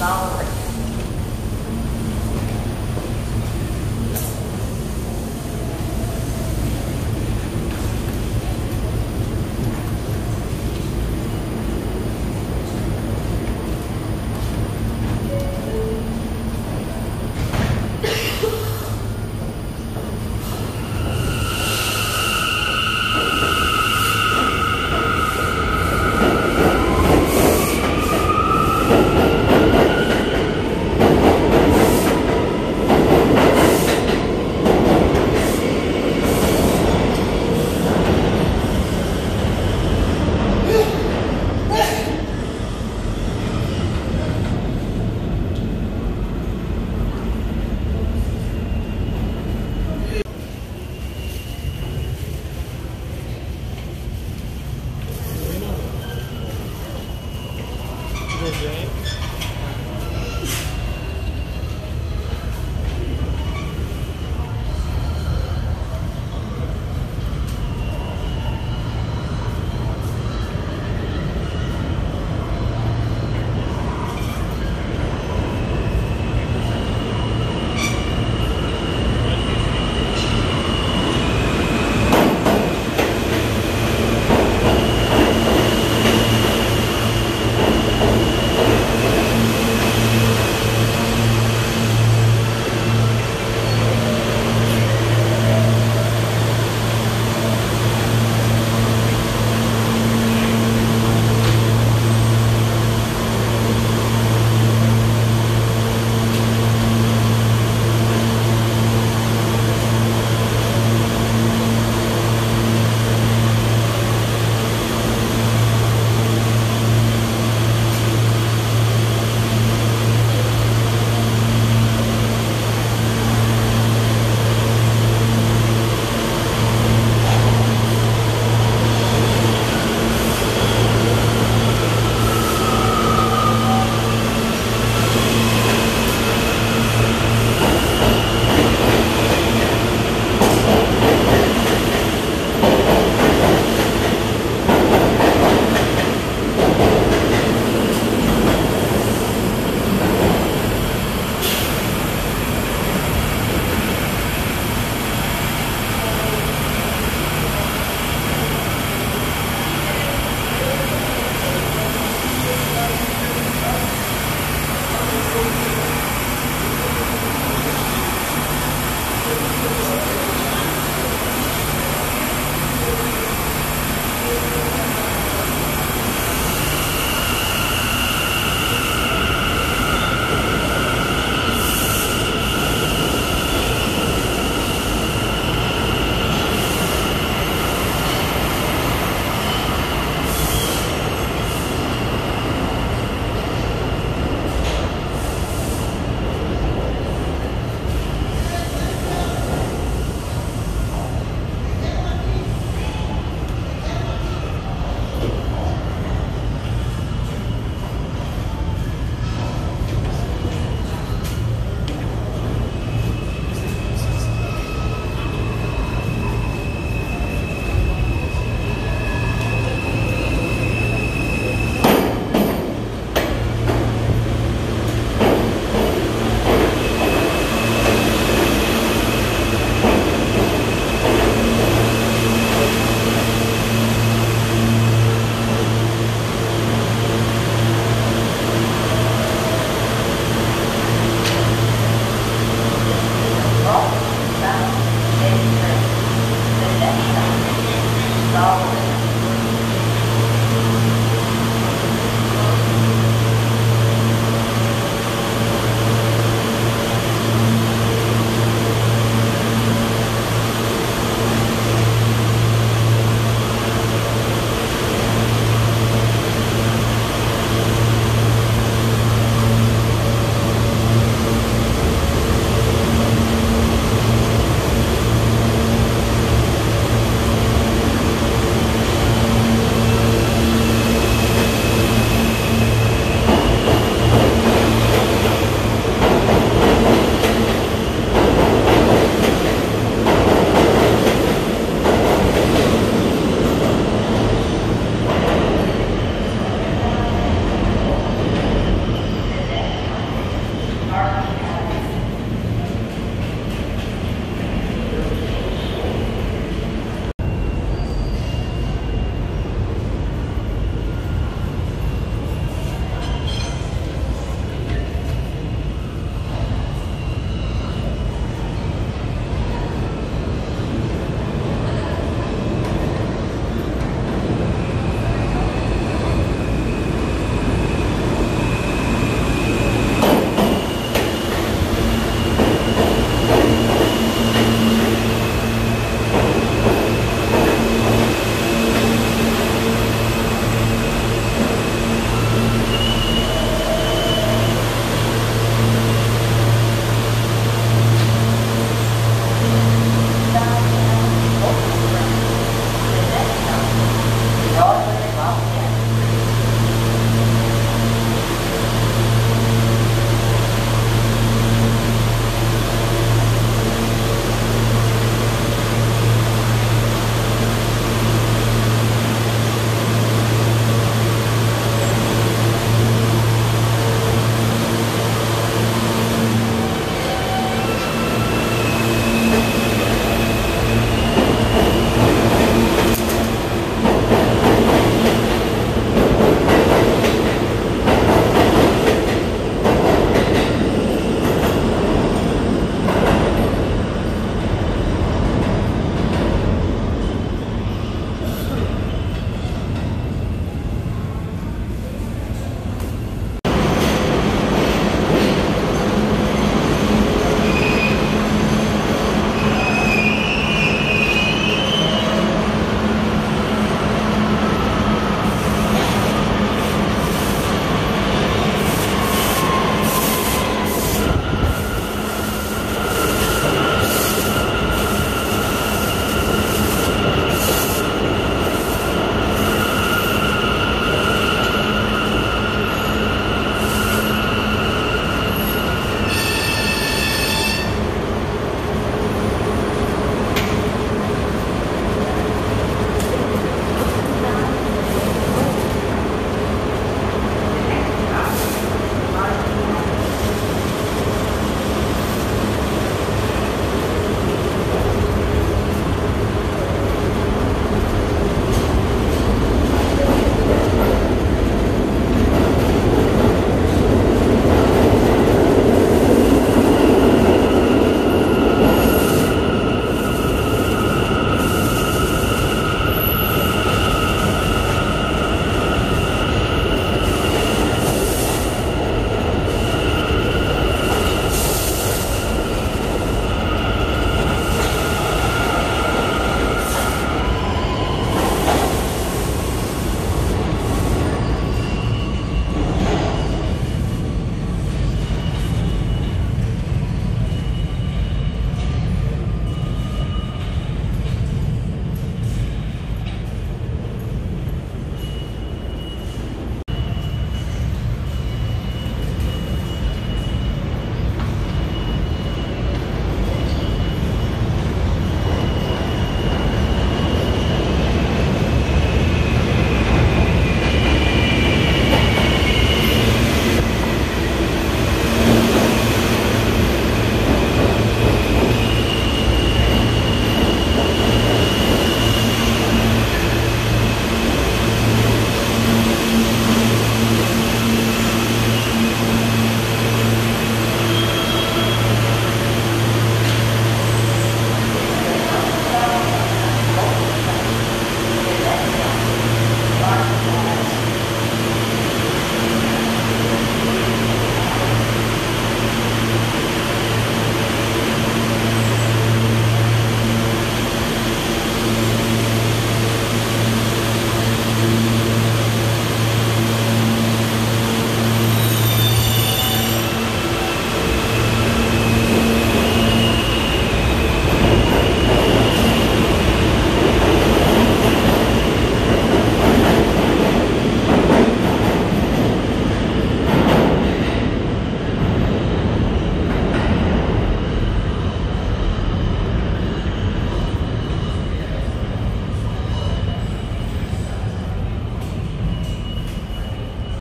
is